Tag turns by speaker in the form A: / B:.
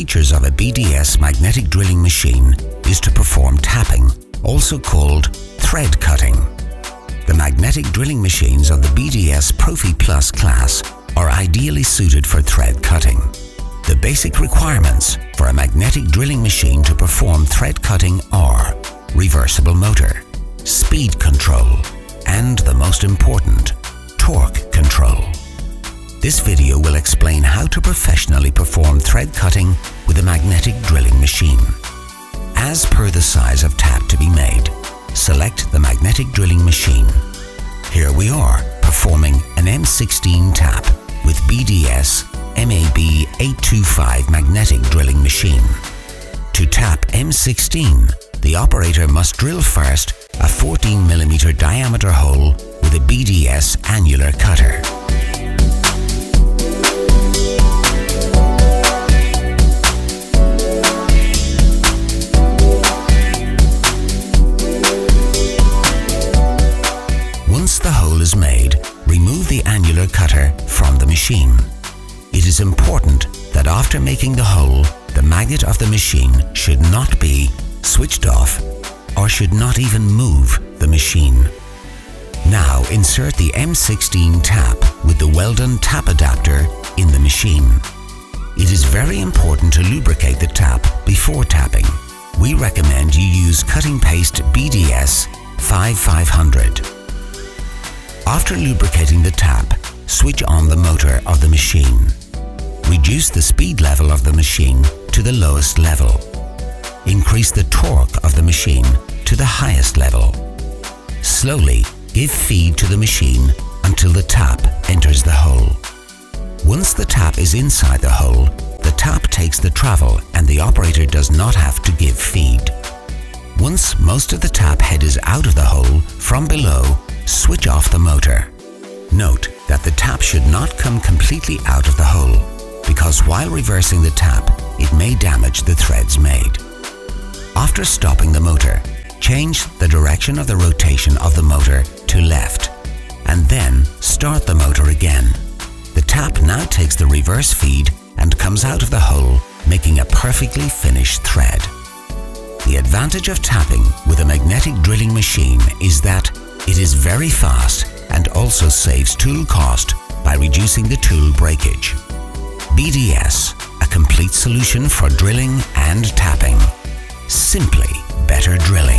A: features of a BDS magnetic drilling machine is to perform tapping, also called thread cutting. The magnetic drilling machines of the BDS Profi Plus class are ideally suited for thread cutting. The basic requirements for a magnetic drilling machine to perform thread cutting are reversible motor, speed control, and the most important, torque control. This video will explain how to professionally perform thread cutting with a magnetic drilling machine. As per the size of tap to be made, select the magnetic drilling machine. Here we are performing an M16 tap with BDS MAB 825 magnetic drilling machine. To tap M16, the operator must drill first a 14mm diameter hole with a BDS annular cutter. Is made, remove the annular cutter from the machine. It is important that after making the hole, the magnet of the machine should not be switched off or should not even move the machine. Now insert the M16 tap with the Weldon tap adapter in the machine. It is very important to lubricate the tap before tapping. We recommend you use cutting paste BDS 5500. After lubricating the tap, switch on the motor of the machine. Reduce the speed level of the machine to the lowest level. Increase the torque of the machine to the highest level. Slowly give feed to the machine until the tap enters the hole. Once the tap is inside the hole, the tap takes the travel and the operator does not have to give feed. Once most of the tap head is out of the hole, from below, switch off the motor. Note that the tap should not come completely out of the hole because while reversing the tap, it may damage the threads made. After stopping the motor, change the direction of the rotation of the motor to left and then start the motor again. The tap now takes the reverse feed and comes out of the hole, making a perfectly finished thread. The advantage of tapping with a magnetic drilling machine is that it is very fast and also saves tool cost by reducing the tool breakage. BDS, a complete solution for drilling and tapping. Simply better drilling.